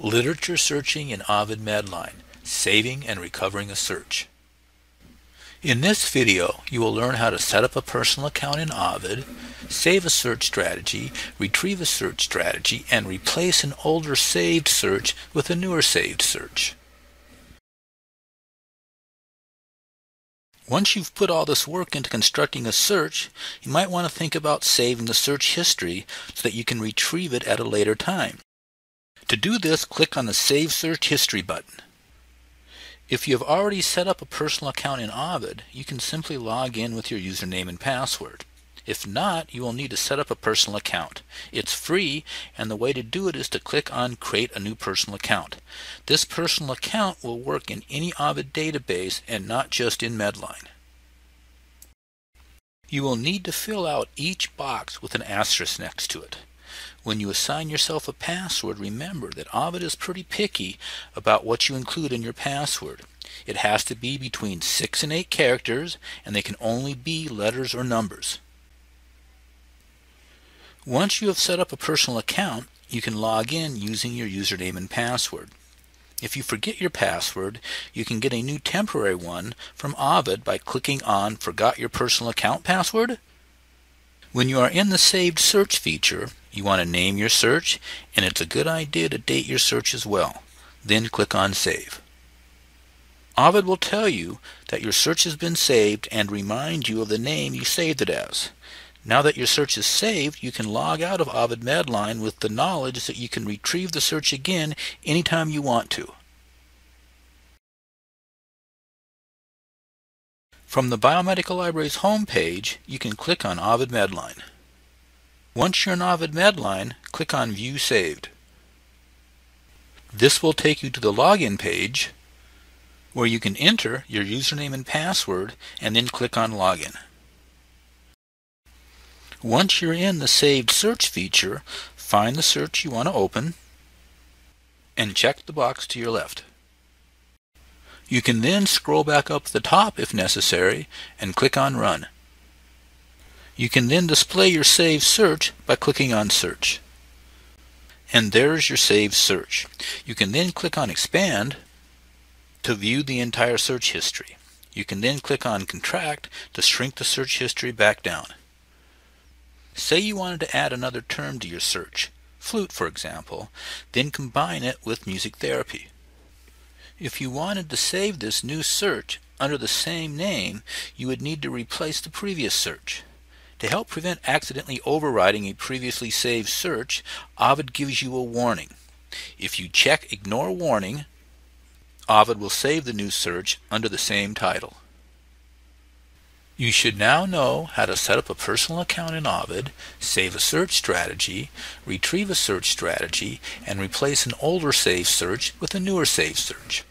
Literature searching in Ovid Medline, saving and recovering a search. In this video, you will learn how to set up a personal account in Ovid, save a search strategy, retrieve a search strategy, and replace an older saved search with a newer saved search. Once you've put all this work into constructing a search, you might want to think about saving the search history so that you can retrieve it at a later time. To do this, click on the Save Search History button. If you have already set up a personal account in Ovid, you can simply log in with your username and password. If not, you will need to set up a personal account. It's free, and the way to do it is to click on Create a New Personal Account. This personal account will work in any Ovid database and not just in Medline. You will need to fill out each box with an asterisk next to it. When you assign yourself a password, remember that Ovid is pretty picky about what you include in your password. It has to be between 6 and 8 characters, and they can only be letters or numbers. Once you have set up a personal account, you can log in using your username and password. If you forget your password, you can get a new temporary one from Ovid by clicking on Forgot Your Personal Account Password. When you are in the Saved Search feature, you want to name your search, and it's a good idea to date your search as well. Then click on Save. Ovid will tell you that your search has been saved and remind you of the name you saved it as. Now that your search is saved, you can log out of Ovid Medline with the knowledge that you can retrieve the search again anytime you want to. From the Biomedical Library's homepage, you can click on Ovid Medline. Once you're in Ovid Medline, click on View Saved. This will take you to the login page where you can enter your username and password and then click on Login. Once you're in the Saved Search feature, find the search you want to open and check the box to your left. You can then scroll back up the top if necessary and click on Run. You can then display your saved search by clicking on Search. And there's your saved search. You can then click on Expand to view the entire search history. You can then click on Contract to shrink the search history back down. Say you wanted to add another term to your search, flute for example, then combine it with music therapy. If you wanted to save this new search under the same name, you would need to replace the previous search. To help prevent accidentally overriding a previously saved search, Ovid gives you a warning. If you check Ignore Warning, Ovid will save the new search under the same title. You should now know how to set up a personal account in Ovid, save a search strategy, retrieve a search strategy, and replace an older saved search with a newer saved search.